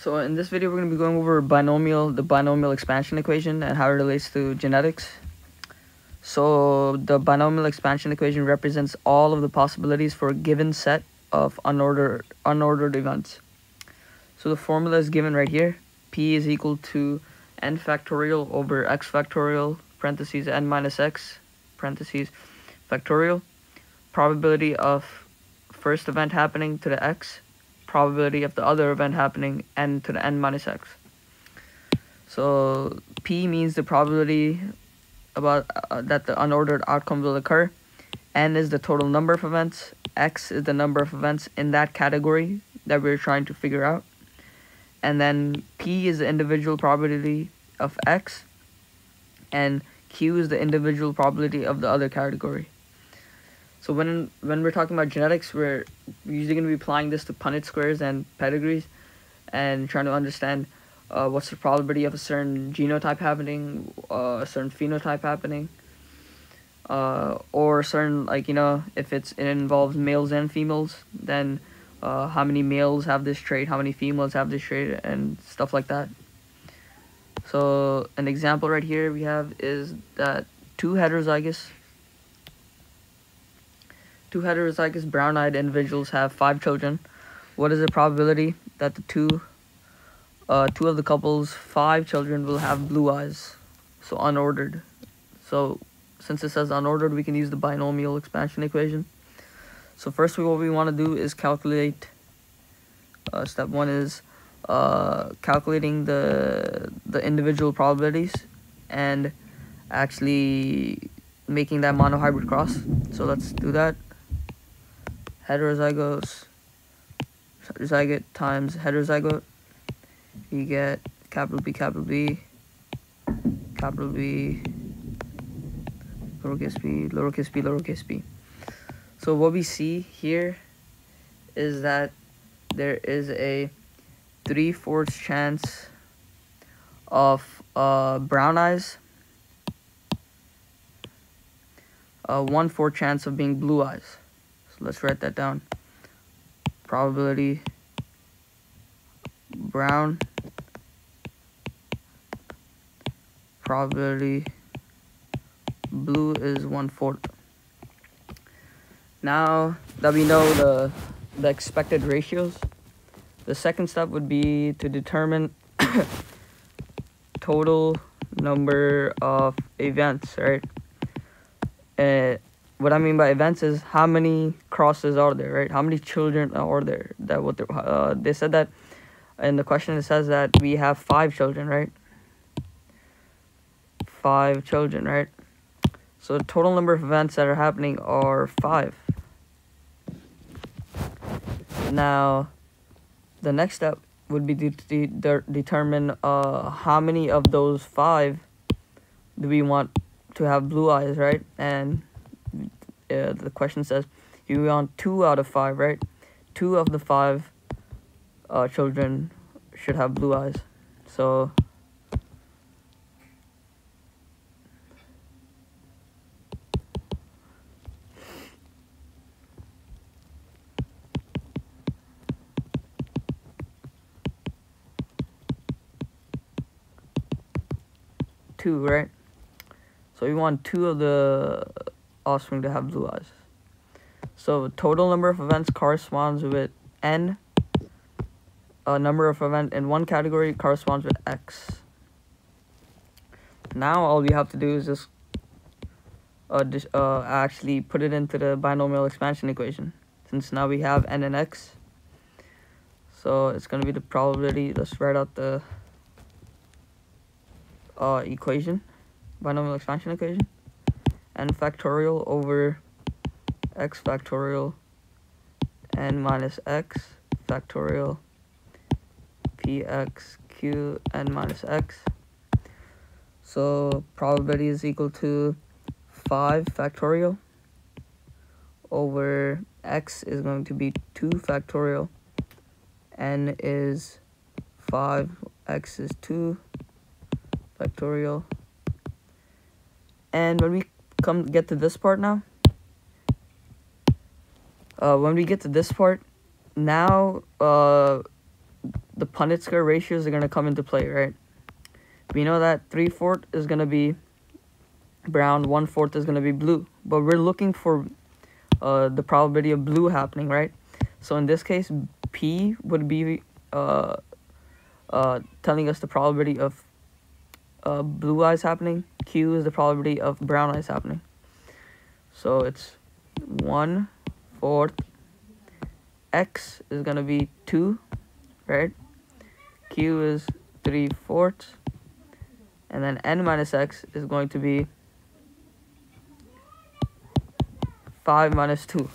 So in this video, we're going to be going over binomial, the binomial expansion equation and how it relates to genetics. So the binomial expansion equation represents all of the possibilities for a given set of unordered, unordered events. So the formula is given right here. P is equal to n factorial over x factorial, parentheses n minus x, parentheses factorial. Probability of first event happening to the x probability of the other event happening n to the n minus x. So p means the probability about uh, that the unordered outcome will occur. n is the total number of events. x is the number of events in that category that we're trying to figure out. And then p is the individual probability of x. And q is the individual probability of the other category. So when when we're talking about genetics, we're usually going to be applying this to Punnett squares and pedigrees, and trying to understand uh, what's the probability of a certain genotype happening, uh, a certain phenotype happening, uh, or certain like you know if it's it involves males and females, then uh, how many males have this trait, how many females have this trait, and stuff like that. So an example right here we have is that two heterozygous two heterozygous brown-eyed individuals have five children, what is the probability that the two uh, two of the couple's five children will have blue eyes? So unordered. So since it says unordered, we can use the binomial expansion equation. So first, what we want to do is calculate. Uh, step one is uh, calculating the the individual probabilities and actually making that monohybrid cross. So let's do that heterozygous. Zygote times heterozygote, you get capital B, capital B, capital B, lowercase b, lowercase b, lowercase b. So what we see here is that there is a three-fourths chance of uh, brown eyes, a one-fourth chance of being blue eyes let's write that down. Probability brown probability blue is one fourth. Now that we know the the expected ratios, the second step would be to determine total number of events, right? Uh, what I mean by events is how many crosses are there, right? How many children are there? That what uh, they said that in the question it says that we have five children, right? Five children, right? So the total number of events that are happening are five. Now, the next step would be to de de determine uh, how many of those five do we want to have blue eyes, right? And uh, the question says you want two out of five, right? Two of the five uh, children should have blue eyes. So two, right? So we want two of the offspring to have blue eyes. So total number of events corresponds with n. A number of event in one category corresponds with x. Now all we have to do is just uh, uh, actually put it into the binomial expansion equation. Since now we have n and x. So it's going to be the probability. Let's write out the uh, equation, binomial expansion equation n factorial over x factorial n minus x factorial px q n minus x. So probability is equal to 5 factorial over x is going to be 2 factorial n is 5 x is 2 factorial and when we come get to this part now. Uh, when we get to this part, now uh, the Punnett square ratios are going to come into play, right? We know that 3 fourth is going to be brown, 1 fourth is going to be blue. But we're looking for uh, the probability of blue happening, right? So in this case, P would be uh, uh, telling us the probability of uh, blue eyes happening. Q is the probability of brown eyes happening. So it's 1 fourth. X is going to be 2, right? Q is 3 fourths. And then N minus X is going to be 5 minus 2.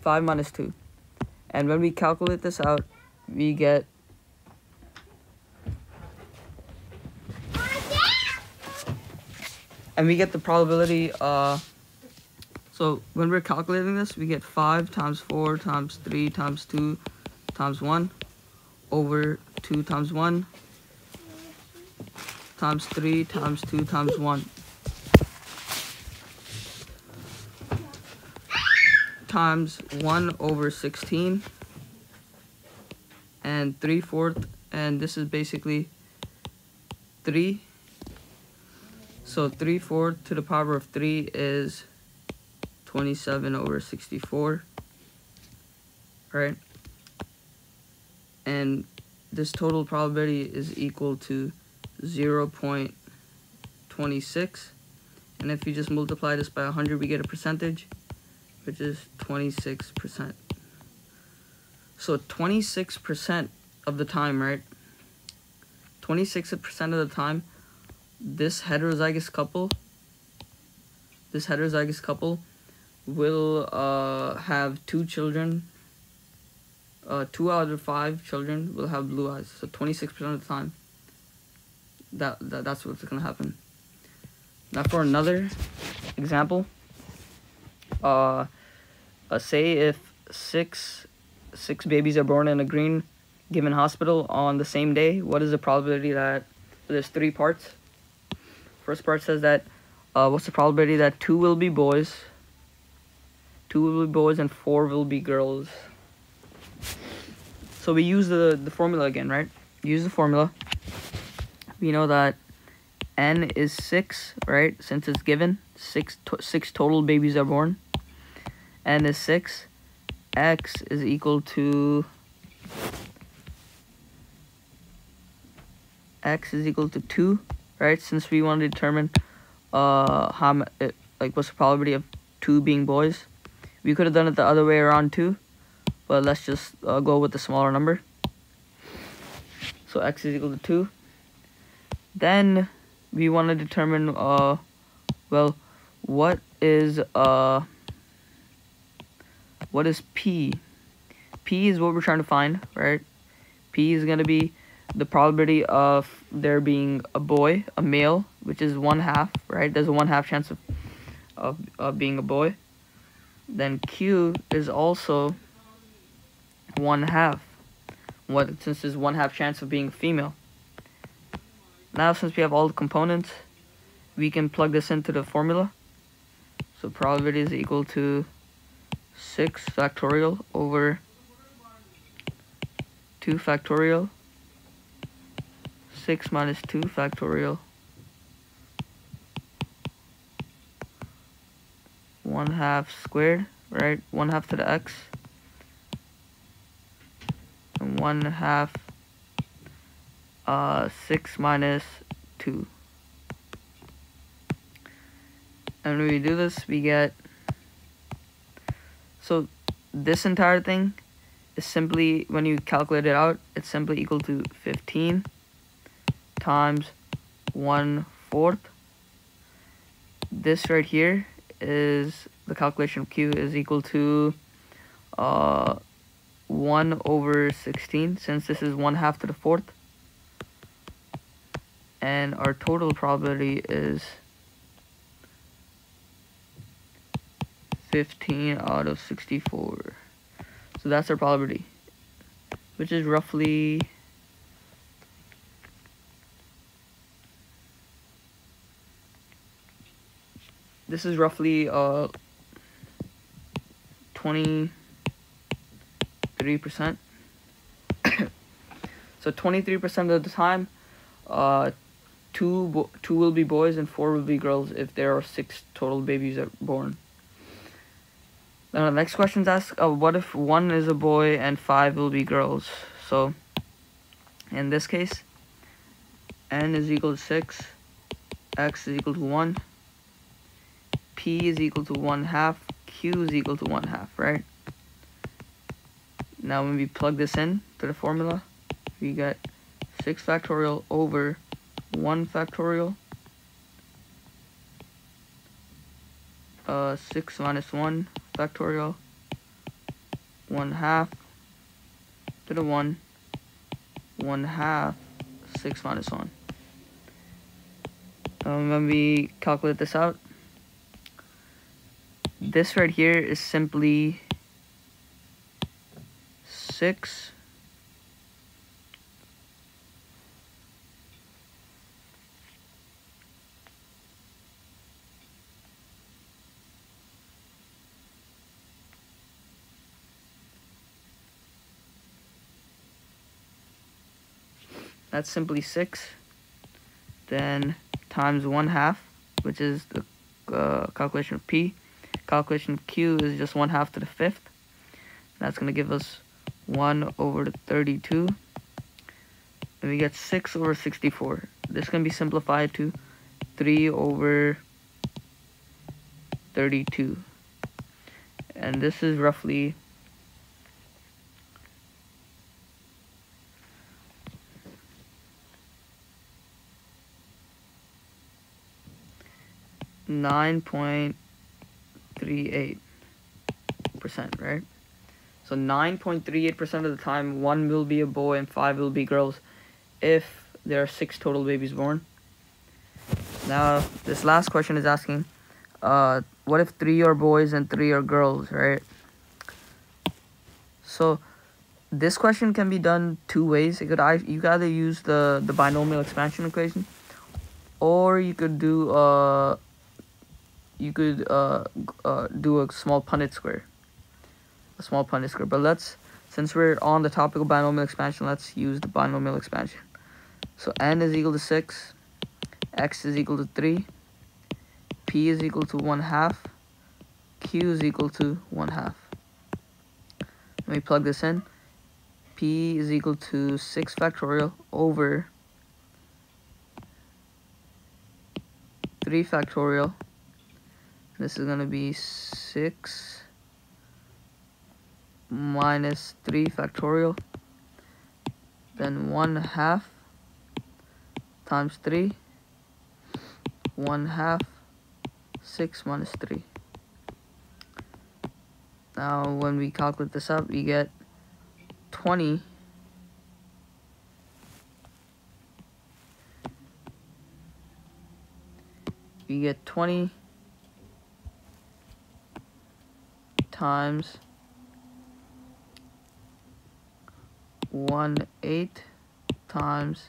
5 minus 2. And when we calculate this out, we get and we get the probability uh so when we're calculating this we get 5 times 4 times 3 times 2 times 1 over 2 times 1 times 3 times 2 times 1 times 1 over 16 and 3 fourth and this is basically 3 so 3 fourth to the power of 3 is 27 over 64 right and this total probability is equal to 0 0.26 and if you just multiply this by 100 we get a percentage which is 26%. So 26% of the time, right? 26% of the time, this heterozygous couple, this heterozygous couple will uh, have two children. Uh, two out of five children will have blue eyes. So 26% of the time, that, that that's what's gonna happen. Now for another example, uh, uh, say if six six babies are born in a green given hospital on the same day, what is the probability that there's three parts? First part says that uh, what's the probability that two will be boys, two will be boys, and four will be girls. So we use the the formula again, right? Use the formula. We know that n is six, right? Since it's given, six to six total babies are born n is 6, x is equal to x is equal to 2, right? Since we want to determine uh how like what's the probability of two being boys. We could have done it the other way around too, but let's just uh, go with the smaller number. So x is equal to 2. Then we want to determine uh well what is uh what is P? P is what we're trying to find, right? P is going to be the probability of there being a boy, a male, which is one half, right? There's a one half chance of, of, of being a boy. Then Q is also one half. What since there's one half chance of being female. Now since we have all the components, we can plug this into the formula. So probability is equal to 6 factorial over 2 factorial 6 minus 2 factorial 1 half squared, right? 1 half to the x and 1 half uh, 6 minus 2 and when we do this we get so this entire thing is simply, when you calculate it out, it's simply equal to 15 times 1 fourth. This right here is the calculation of Q is equal to uh, 1 over 16 since this is 1 half to the fourth. And our total probability is 15 out of 64. So that's our probability, which is roughly this is roughly uh 23%. so 23% of the time, uh, two two will be boys and four will be girls if there are six total babies are born. Now the next questions ask, uh, what if one is a boy and five will be girls? So, in this case, n is equal to 6, x is equal to 1, p is equal to 1 half, q is equal to 1 half, right? Now when we plug this in to the formula, we get 6 factorial over 1 factorial. Uh, 6 minus 1 factorial. 1 half to the 1. 1 half 6 minus 1. Um, when we calculate this out, this right here is simply 6 that's simply 6 then times 1 half which is the uh, calculation of p calculation q is just 1 half to the fifth. That's going to give us 1 over 32 and we get 6 over 64 this can be simplified to 3 over 32 and this is roughly nine point three eight percent, right? So 9.38% of the time, one will be a boy and five will be girls if there are six total babies born. Now, this last question is asking, uh, what if three are boys and three are girls, right? So, this question can be done two ways. You could you could either use the the binomial expansion equation, or you could do uh you could uh, uh do a small Punnett square a small Punnett square. But let's, since we're on the topic of binomial expansion, let's use the binomial expansion. So n is equal to 6, x is equal to 3, p is equal to 1 half, q is equal to 1 half. Let me plug this in. p is equal to 6 factorial over 3 factorial. This is going to be 6 minus 3 factorial then 1 half times 3 1 half 6 minus 3 now when we calculate this up we get 20 we get 20 times 1 8 times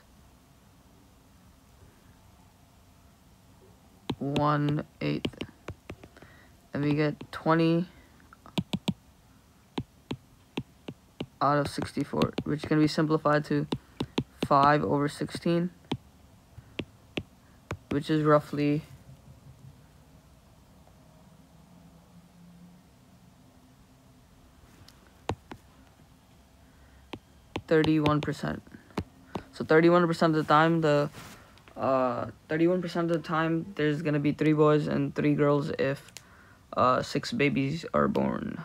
1 8 and we get 20 out of 64 which can be simplified to 5 over 16 which is roughly 31%. So 31% of the time, the 31% uh, of the time, there's going to be three boys and three girls if uh, six babies are born.